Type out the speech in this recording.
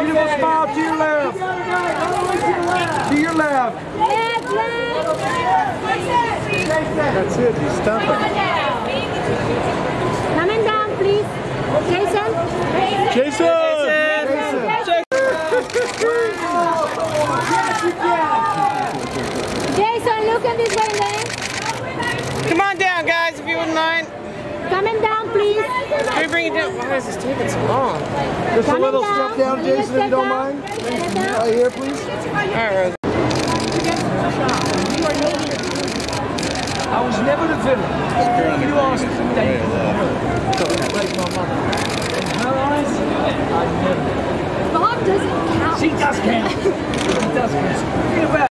Beautiful smile to your left. To your left. That's it. You stop. Coming down, please. Jason. Jason. Jason. Jason. Jason, look at this way, man. Come on down, guys, if you wouldn't mind. Coming down, please. Can I bring it down? Why is this taking so long? Just a little step down, Jason, if you don't mind. Right here, please. All right. I was never the villain. You asked me you. date my mother. In her eyes, I never. Bob doesn't count. She does count.